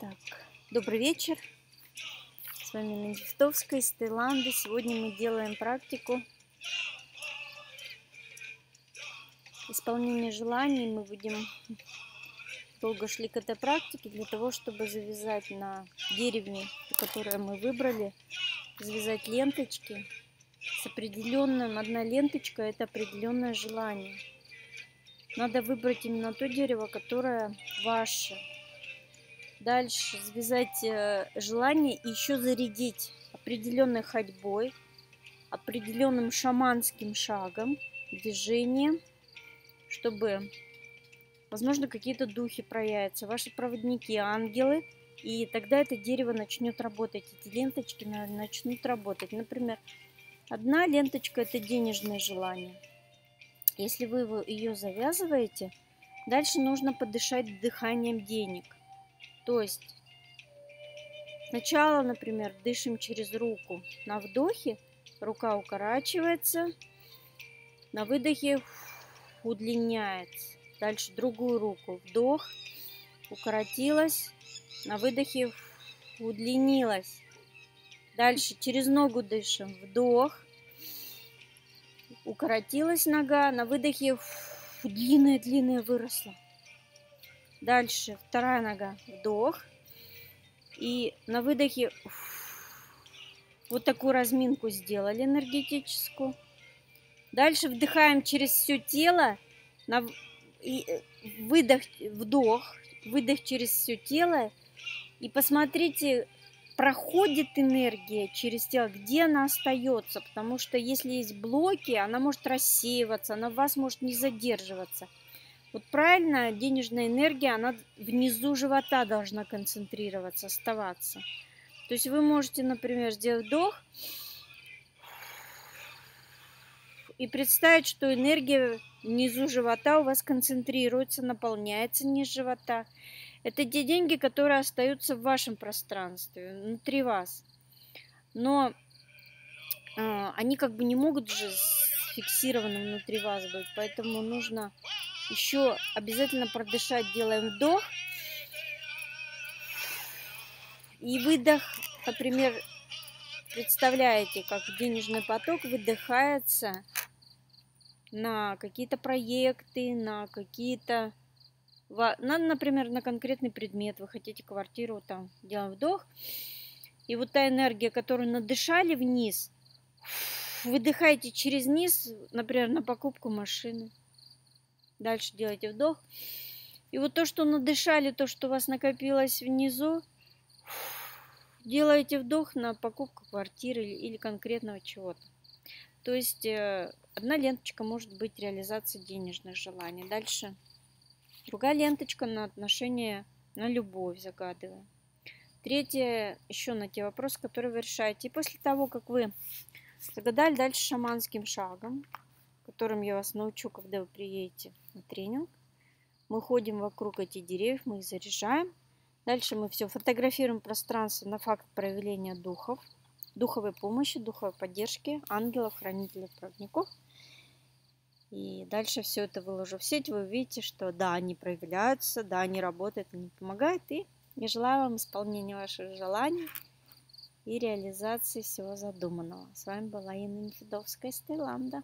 Так, добрый вечер. С вами Нанефтовская из Таиланда. Сегодня мы делаем практику исполнения желаний. Мы будем долго шли к этой практике для того, чтобы завязать на деревне, которое мы выбрали, завязать ленточки с определенным. Одна ленточка – это определенное желание. Надо выбрать именно то дерево, которое ваше – Дальше связать э, желание и еще зарядить определенной ходьбой, определенным шаманским шагом, движением, чтобы, возможно, какие-то духи проявятся, ваши проводники, ангелы, и тогда это дерево начнет работать, эти ленточки начнут работать. Например, одна ленточка – это денежное желание. Если вы ее завязываете, дальше нужно подышать дыханием денег – то есть сначала, например, дышим через руку. На вдохе рука укорачивается, на выдохе удлиняется. Дальше другую руку. Вдох, укоротилась, на выдохе удлинилась. Дальше через ногу дышим. Вдох, укоротилась нога, на выдохе длинная-длинная выросла. Дальше вторая нога. Вдох. И на выдохе вот такую разминку сделали энергетическую. Дальше вдыхаем через все тело. На, и э, выдох, вдох, выдох через все тело. И посмотрите, проходит энергия через тело, где она остается. Потому что если есть блоки, она может рассеиваться, она в вас может не задерживаться. Вот правильно, денежная энергия, она внизу живота должна концентрироваться, оставаться. То есть вы можете, например, сделать вдох и представить, что энергия внизу живота у вас концентрируется, наполняется низ живота. Это те деньги, которые остаются в вашем пространстве, внутри вас. Но э, они как бы не могут же фиксированы внутри вас быть, поэтому нужно еще обязательно продышать. Делаем вдох. И выдох, например, представляете, как денежный поток выдыхается на какие-то проекты, на какие-то, на, например, на конкретный предмет. Вы хотите квартиру, там, делаем вдох. И вот та энергия, которую надышали вниз, выдыхаете через низ, например, на покупку машины. Дальше делайте вдох. И вот то, что надышали, то, что у вас накопилось внизу, делаете вдох на покупку квартиры или конкретного чего-то. То есть э, одна ленточка может быть реализация денежных желаний. Дальше другая ленточка на отношения, на любовь загадываем. Третье еще на те вопросы, которые вы решаете. И после того, как вы загадали дальше шаманским шагом, которым я вас научу, когда вы приедете на тренинг. Мы ходим вокруг этих деревьев, мы их заряжаем. Дальше мы все фотографируем пространство на факт проявления духов, духовой помощи, духовой поддержки, ангелов, хранителей, проводников. И дальше все это выложу в сеть. Вы увидите, что да, они проявляются, да, они работают, они помогают. И я желаю вам исполнения ваших желаний и реализации всего задуманного. С вами была Инна Нефедовская из Таиланда.